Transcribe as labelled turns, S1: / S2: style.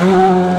S1: Ooh.